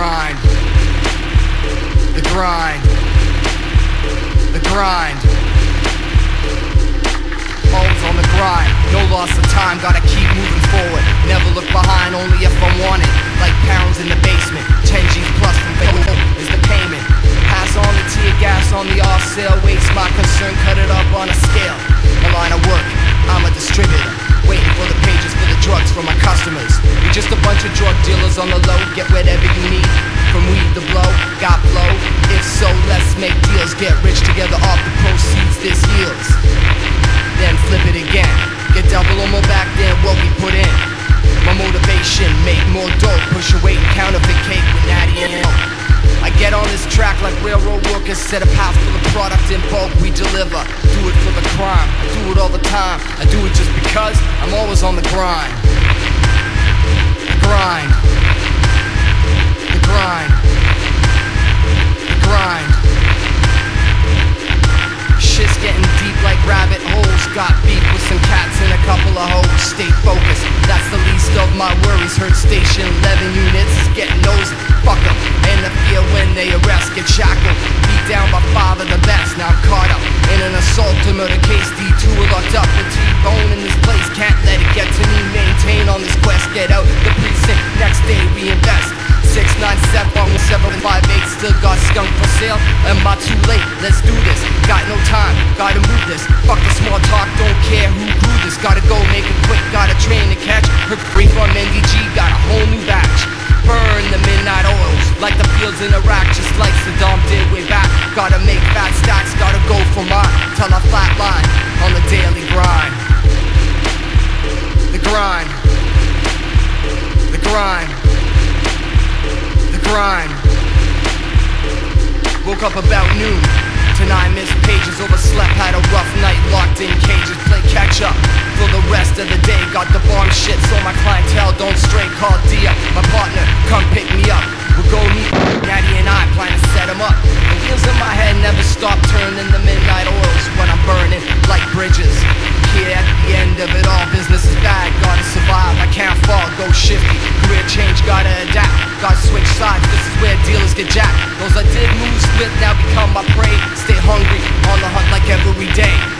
grind. The grind. The grind. Always on the grind, no loss of time, gotta keep moving forward. Never look behind, only if I'm wanted. Like pounds in the basement, 10 G's plus from Vail is the payment. Pass on the tear gas on the off sale, waste my concern, dealers on the low, get whatever you need. From weed to blow, got flow. If so, let's make deals, get rich together off the proceeds this yields then flip it again. Get double on my back than what we put in. My motivation, make more dope, push away counterfeit cake with Natty and Elk. I get on this track like railroad workers, set a path for the product in bulk we deliver. Do it for the crime, I do it all the time. I do it just because I'm always on the grind. Grind. The grind. The grind. Shit's getting deep like rabbit holes. Got beef with some cats and a couple of hoes. Stay focused, that's the least of my worries. Heard station 11 units is getting nosy. Fuck 'em. And the fear when they arrest, get shackled. Beat down by five of the best. Now I'm caught up in an assault to murder case. D2 are locked up with T-Bone in this place. Can't let it get to me. Maintain on this quest. Get out the. Next day reinvest. Six nine seven seven five eight still got skunk for sale. Am I too late? Let's do this. Got no time, gotta move this. Fuck the small talk, don't care who grew this. Gotta go make it quick, got a train to catch. Her free from NDG, got a whole new batch. Burn the midnight oils like the fields in Iraq, Woke up about noon. Tonight missed pages, overslept, had a rough night, locked in cages, play catch up. For the rest of the day, got the bomb shit, so my clientele don't stray. Call Dia, my partner, come pick me gotta switch sides, this is where dealers get jacked. Those I did moves with now become my prey. Stay hungry, on the hunt like every day.